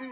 Mm.